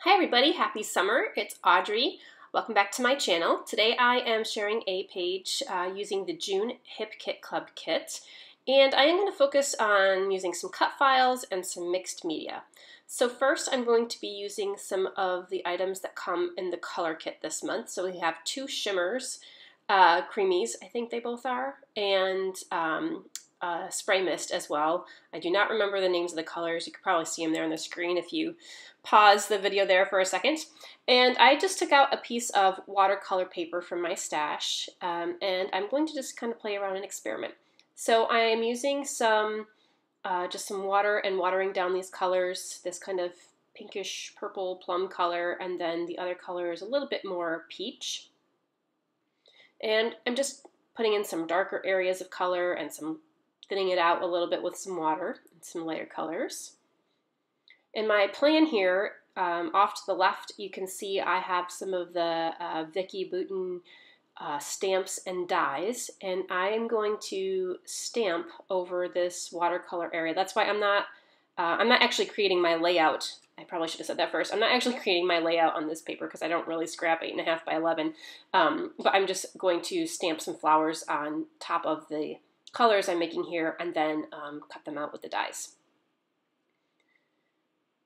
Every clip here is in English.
Hi everybody, happy summer. It's Audrey. Welcome back to my channel. Today I am sharing a page uh, using the June Hip Kit Club kit and I am going to focus on using some cut files and some mixed media. So first I'm going to be using some of the items that come in the color kit this month. So we have two shimmers, uh, creamies I think they both are, and um, uh, spray mist as well. I do not remember the names of the colors. You could probably see them there on the screen if you pause the video there for a second. And I just took out a piece of watercolor paper from my stash um, and I'm going to just kind of play around and experiment. So I am using some, uh, just some water and watering down these colors, this kind of pinkish purple plum color, and then the other color is a little bit more peach. And I'm just putting in some darker areas of color and some thinning it out a little bit with some water and some lighter colors. In my plan here, um, off to the left, you can see I have some of the uh, Vicki Boutin uh, stamps and dies, and I am going to stamp over this watercolor area. That's why I'm not, uh, I'm not actually creating my layout. I probably should have said that first. I'm not actually creating my layout on this paper because I don't really scrap 8.5 by 11, um, but I'm just going to stamp some flowers on top of the colors I'm making here and then um, cut them out with the dies.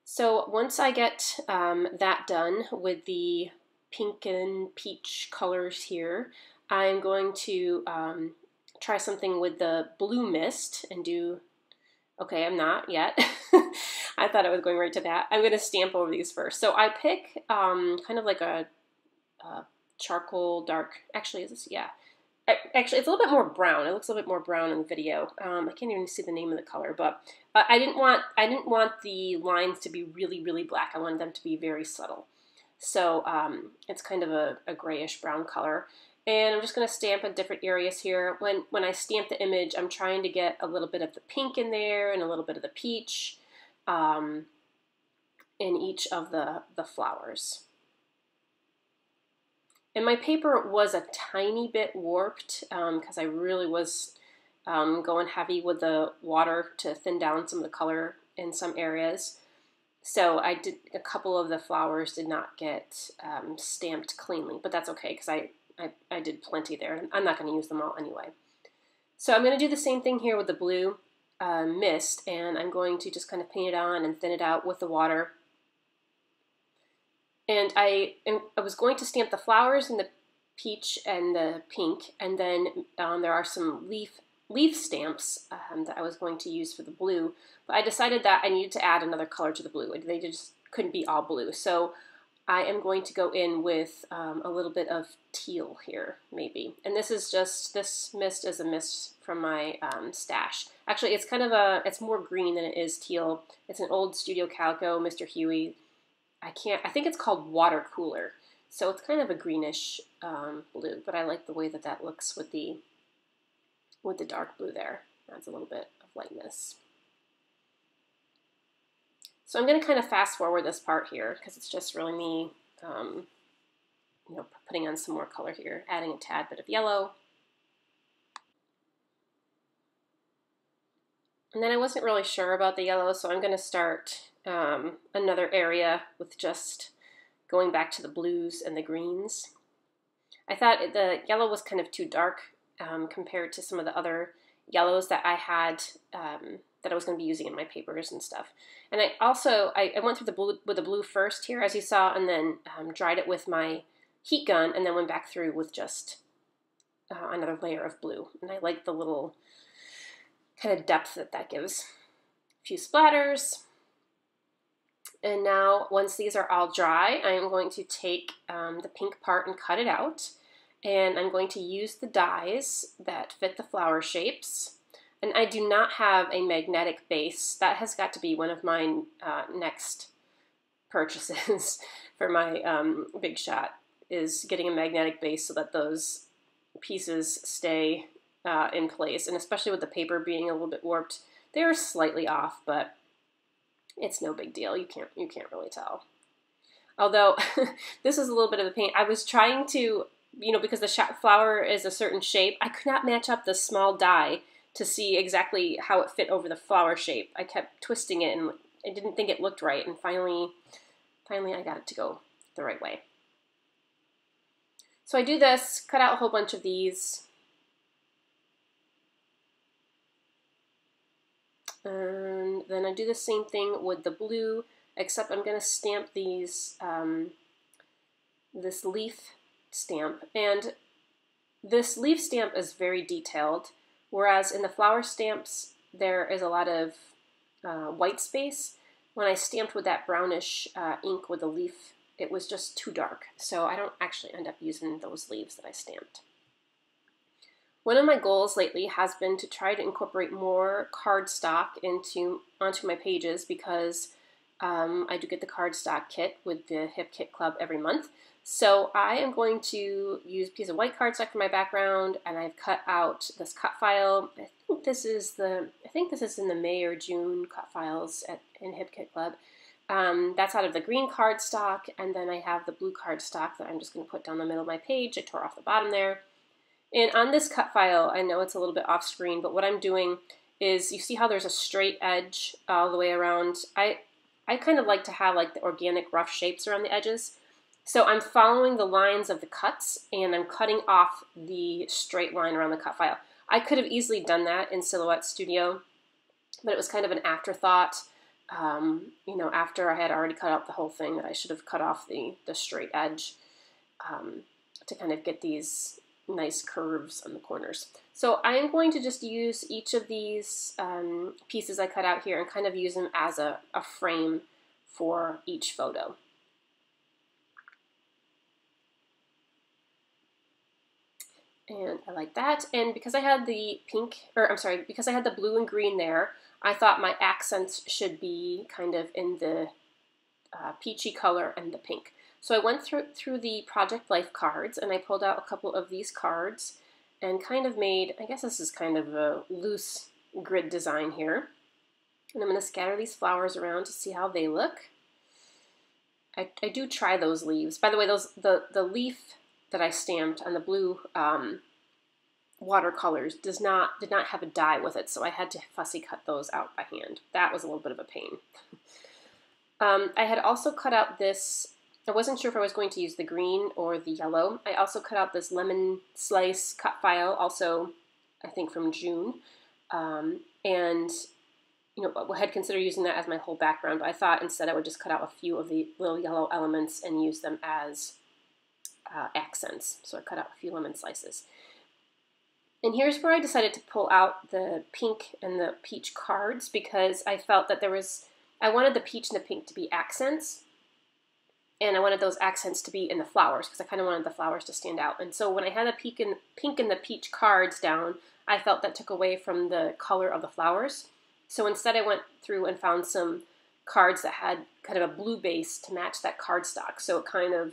So once I get um, that done with the pink and peach colors here, I'm going to um, try something with the blue mist and do, okay, I'm not yet. I thought I was going right to that. I'm going to stamp over these first. So I pick um, kind of like a, a charcoal dark, actually, is this, yeah, actually it's a little bit more brown. It looks a little bit more brown in the video. Um, I can't even see the name of the color but uh, I didn't want I didn't want the lines to be really really black. I wanted them to be very subtle. So um, it's kind of a, a grayish brown color. And I'm just going to stamp in different areas here. When when I stamp the image I'm trying to get a little bit of the pink in there and a little bit of the peach um, in each of the the flowers and my paper was a tiny bit warped because um, I really was um, going heavy with the water to thin down some of the color in some areas. So I did a couple of the flowers did not get um, stamped cleanly, but that's okay because I, I, I did plenty there. I'm not going to use them all anyway. So I'm going to do the same thing here with the blue uh, mist, and I'm going to just kind of paint it on and thin it out with the water and I, I was going to stamp the flowers in the peach and the pink, and then um, there are some leaf leaf stamps um, that I was going to use for the blue, but I decided that I needed to add another color to the blue. They just couldn't be all blue. So I am going to go in with um, a little bit of teal here, maybe. And this is just, this mist is a mist from my um, stash. Actually, it's kind of a, it's more green than it is teal. It's an old Studio Calico, Mr. Huey I can't, I think it's called Water Cooler. So it's kind of a greenish um, blue, but I like the way that that looks with the, with the dark blue there. Adds a little bit of lightness. So I'm going to kind of fast forward this part here because it's just really me, um, you know, putting on some more color here, adding a tad bit of yellow. And then I wasn't really sure about the yellow, so I'm going to start um, another area with just going back to the blues and the greens. I thought the yellow was kind of too dark um, compared to some of the other yellows that I had um, that I was going to be using in my papers and stuff. And I also I, I, went through the blue with the blue first here, as you saw, and then um, dried it with my heat gun, and then went back through with just uh, another layer of blue. And I like the little kind of depth that that gives. A few splatters, and now once these are all dry, I am going to take um, the pink part and cut it out. And I'm going to use the dies that fit the flower shapes. And I do not have a magnetic base. That has got to be one of my uh, next purchases for my um, Big Shot is getting a magnetic base so that those pieces stay uh, in place. And especially with the paper being a little bit warped, they're slightly off, but it's no big deal. You can't you can't really tell. Although this is a little bit of a pain. I was trying to, you know, because the flower is a certain shape, I could not match up the small die to see exactly how it fit over the flower shape. I kept twisting it and I didn't think it looked right. And finally, finally I got it to go the right way. So I do this, cut out a whole bunch of these. And then I do the same thing with the blue, except I'm going to stamp these, um, this leaf stamp. And this leaf stamp is very detailed, whereas in the flower stamps, there is a lot of uh, white space. When I stamped with that brownish uh, ink with the leaf, it was just too dark. So I don't actually end up using those leaves that I stamped. One of my goals lately has been to try to incorporate more cardstock into onto my pages because um, I do get the cardstock kit with the Hip Kit Club every month. So I am going to use a piece of white cardstock for my background, and I've cut out this cut file. I think this is the I think this is in the May or June cut files at in Hip Kit Club. Um, that's out of the green cardstock, and then I have the blue cardstock that I'm just going to put down the middle of my page. I tore off the bottom there. And on this cut file, I know it's a little bit off screen, but what I'm doing is you see how there's a straight edge all the way around. I I kind of like to have like the organic rough shapes around the edges. So I'm following the lines of the cuts and I'm cutting off the straight line around the cut file. I could have easily done that in Silhouette Studio, but it was kind of an afterthought. Um, you know, after I had already cut out the whole thing, that I should have cut off the, the straight edge um, to kind of get these nice curves on the corners. So I am going to just use each of these um, pieces I cut out here and kind of use them as a, a frame for each photo. and I like that. And because I had the pink, or I'm sorry, because I had the blue and green there, I thought my accents should be kind of in the uh, peachy color and the pink. So I went through, through the Project Life cards and I pulled out a couple of these cards and kind of made, I guess this is kind of a loose grid design here. And I'm going to scatter these flowers around to see how they look. I, I do try those leaves. By the way, those the, the leaf that I stamped on the blue um, watercolors does not did not have a die with it, so I had to fussy cut those out by hand. That was a little bit of a pain. um, I had also cut out this. I wasn't sure if I was going to use the green or the yellow. I also cut out this lemon slice cut file, also I think from June, um, and you know, I had considered using that as my whole background, but I thought instead I would just cut out a few of the little yellow elements and use them as uh, accents. So I cut out a few lemon slices. And here's where I decided to pull out the pink and the peach cards because I felt that there was, I wanted the peach and the pink to be accents. And I wanted those accents to be in the flowers because I kind of wanted the flowers to stand out. And so when I had the pink and, pink and the peach cards down, I felt that took away from the color of the flowers. So instead I went through and found some cards that had kind of a blue base to match that cardstock. So it kind of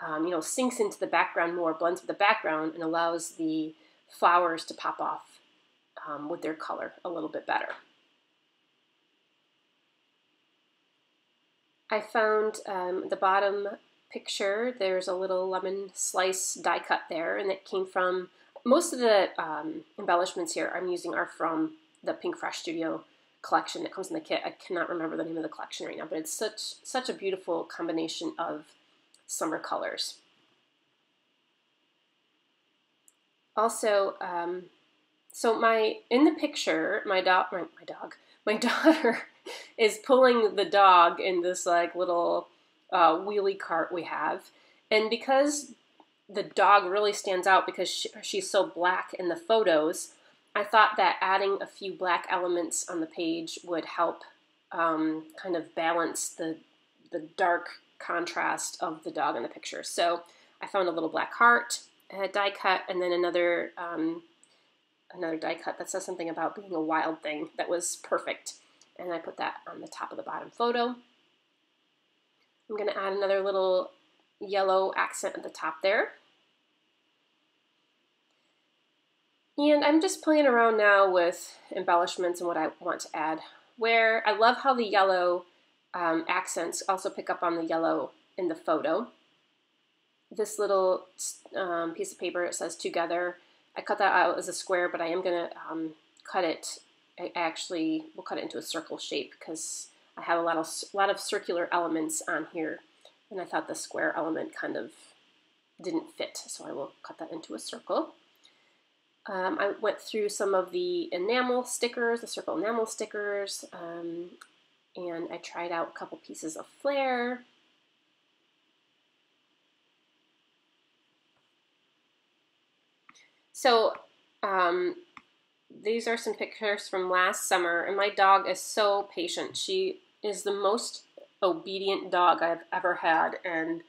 um, you know, sinks into the background more, blends with the background, and allows the flowers to pop off um, with their color a little bit better. I found um, the bottom picture, there's a little lemon slice die cut there, and it came from, most of the um, embellishments here I'm using are from the Pink Pinkfresh Studio collection that comes in the kit. I cannot remember the name of the collection right now, but it's such such a beautiful combination of summer colors. Also, um, so my in the picture, my dog, my, my dog, my daughter is pulling the dog in this like little uh, wheelie cart we have, and because the dog really stands out because she, she's so black in the photos, I thought that adding a few black elements on the page would help um, kind of balance the the dark contrast of the dog in the picture. So I found a little black heart, a die cut, and then another um, another die cut that says something about being a wild thing that was perfect. And I put that on the top of the bottom photo. I'm going to add another little yellow accent at the top there. And I'm just playing around now with embellishments and what I want to add. Where I love how the yellow um, accents also pick up on the yellow in the photo. This little um, piece of paper, it says together. I cut that out as a square, but I am going to um, cut it. I actually will cut it into a circle shape because I have a lot of, a lot of circular elements on here, and I thought the square element kind of didn't fit, so I will cut that into a circle. Um, I went through some of the enamel stickers, the circle enamel stickers, um, and I tried out a couple pieces of flair. So um, these are some pictures from last summer, and my dog is so patient. She is the most obedient dog I've ever had, and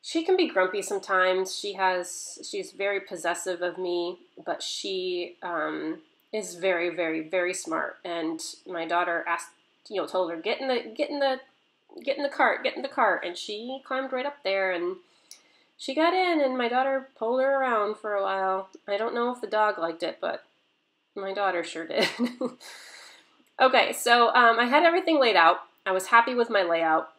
she can be grumpy sometimes. She has she's very possessive of me, but she um, is very very very smart. And my daughter asked, you know, told her get in the get in the get in the cart, get in the cart, and she climbed right up there and she got in. And my daughter pulled her around for a while. I don't know if the dog liked it, but my daughter sure did. okay, so um, I had everything laid out. I was happy with my layout.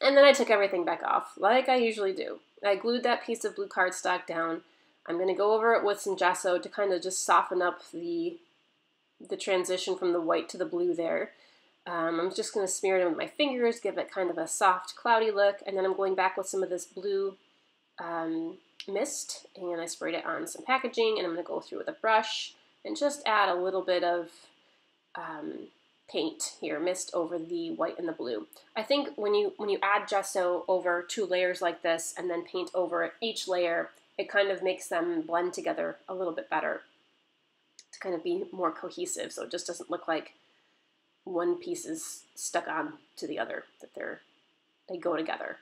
And then I took everything back off, like I usually do. I glued that piece of blue cardstock down. I'm going to go over it with some gesso to kind of just soften up the, the transition from the white to the blue there. Um, I'm just going to smear it in with my fingers, give it kind of a soft, cloudy look, and then I'm going back with some of this blue um, mist, and I sprayed it on some packaging, and I'm going to go through with a brush and just add a little bit of um, paint here, mist over the white and the blue. I think when you when you add gesso over two layers like this and then paint over each layer, it kind of makes them blend together a little bit better to kind of be more cohesive so it just doesn't look like one piece is stuck on to the other, that they're they go together.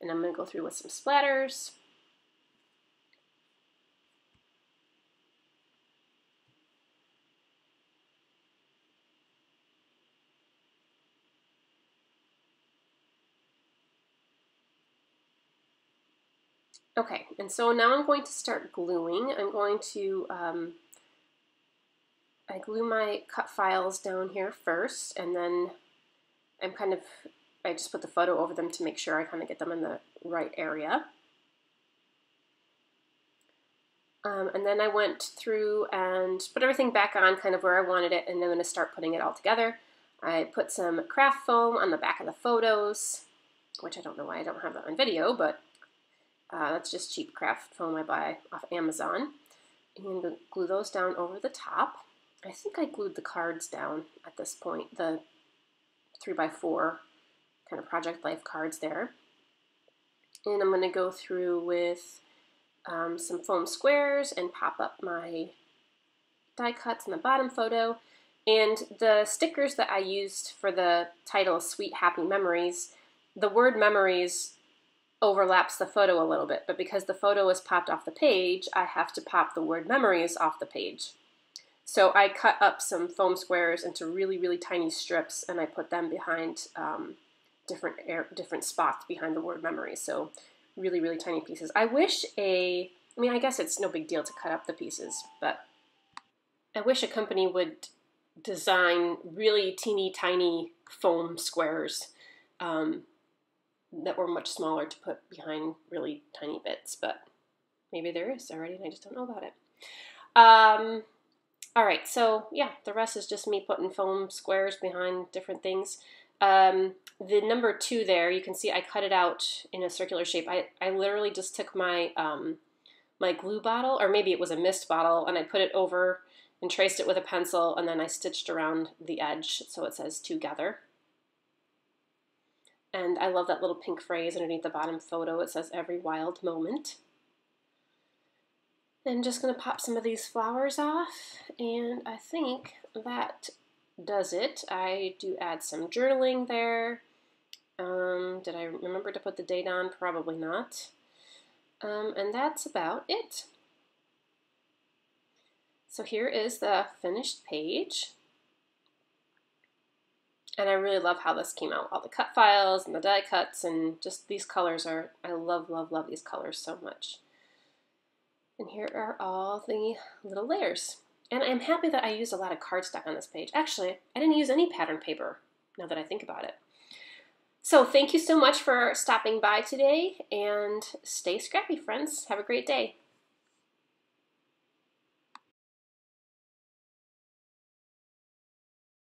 And I'm going to go through with some splatters. Okay, and so now I'm going to start gluing. I'm going to, um, I glue my cut files down here first, and then I'm kind of, I just put the photo over them to make sure I kind of get them in the right area. Um, and then I went through and put everything back on kind of where I wanted it, and then I'm going to start putting it all together. I put some craft foam on the back of the photos, which I don't know why I don't have that on video, but uh, that's just cheap craft foam I buy off Amazon. And glue those down over the top. I think I glued the cards down at this point, the 3x4 kind of Project Life cards there. And I'm going to go through with um, some foam squares and pop up my die cuts in the bottom photo. And the stickers that I used for the title Sweet Happy Memories, the word memories overlaps the photo a little bit, but because the photo is popped off the page, I have to pop the word memories off the page. So I cut up some foam squares into really, really tiny strips, and I put them behind um, different air, different spots behind the word memories. So really, really tiny pieces. I wish a, I mean, I guess it's no big deal to cut up the pieces, but I wish a company would design really teeny tiny foam squares um, that were much smaller to put behind really tiny bits, but maybe there is already and I just don't know about it. Um, all right, so yeah, the rest is just me putting foam squares behind different things. Um, the number two there, you can see I cut it out in a circular shape. I, I literally just took my um, my glue bottle, or maybe it was a mist bottle, and I put it over and traced it with a pencil, and then I stitched around the edge so it says together. And I love that little pink phrase underneath the bottom photo. It says every wild moment. And just going to pop some of these flowers off. And I think that does it. I do add some journaling there. Um, did I remember to put the date on? Probably not. Um, and that's about it. So here is the finished page. And I really love how this came out. All the cut files and the die cuts and just these colors are, I love, love, love these colors so much. And here are all the little layers. And I'm happy that I used a lot of cardstock on this page. Actually, I didn't use any pattern paper, now that I think about it. So thank you so much for stopping by today, and stay scrappy, friends. Have a great day.